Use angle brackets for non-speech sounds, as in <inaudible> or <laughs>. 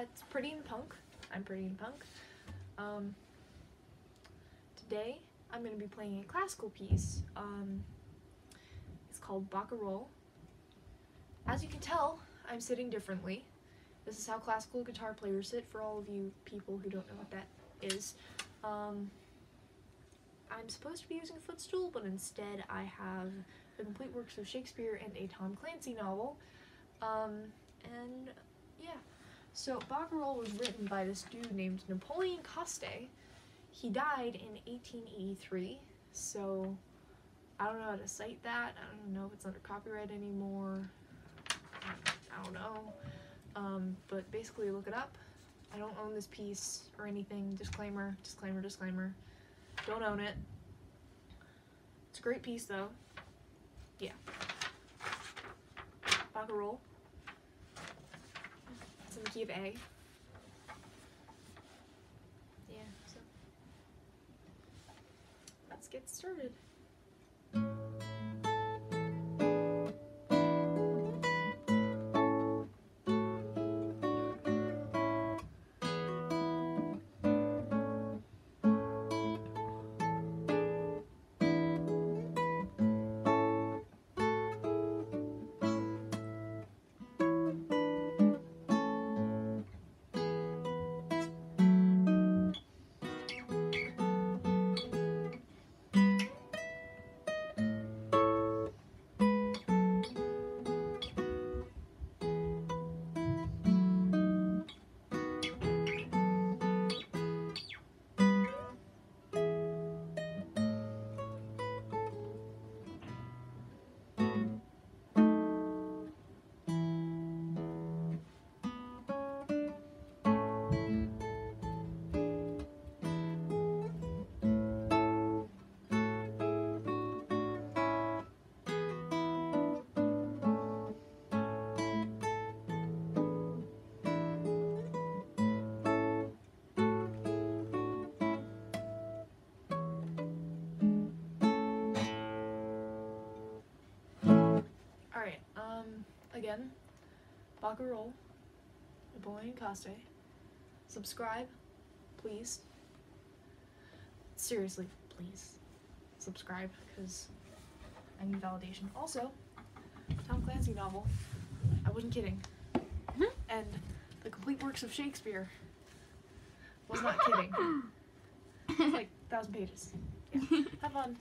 It's Pretty in Punk. I'm Pretty in Punk. Um, today I'm going to be playing a classical piece. Um, it's called Barcarolle. As you can tell, I'm sitting differently. This is how classical guitar players sit for all of you people who don't know what that is. Um, I'm supposed to be using a footstool, but instead I have the complete works of Shakespeare and a Tom Clancy novel. Um, and yeah. So Barcarolle was written by this dude named Napoleon Coste. He died in 1883, so I don't know how to cite that. I don't know if it's under copyright anymore. I don't know. Um, but basically look it up. I don't own this piece or anything. Disclaimer, disclaimer, disclaimer. Don't own it. It's a great piece though. Yeah. Barcarolle. The key of A. Yeah, so let's get started. Um, again, Barcarolle, Napoleon Coste. Subscribe, please. Seriously, please. Subscribe, because I need validation. Also, Tom Clancy novel. I wasn't kidding. And the complete works of Shakespeare. Was not kidding. <laughs> It's like a thousand pages. Yeah. Have fun.